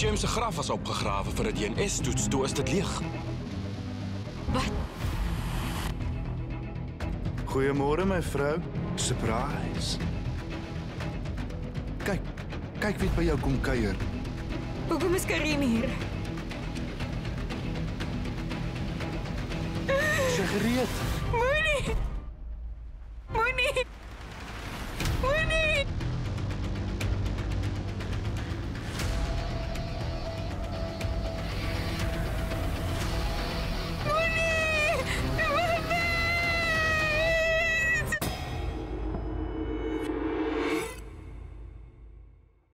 James se graf was opgegrawe vir 'n DNA-toets, toe is dit leeg. Wat? Goeiemôre my vrou. Surprise. Kyk, kyk wie by jou kom kuier. Hoekom is Karim hier? Sy gereed. Moenie.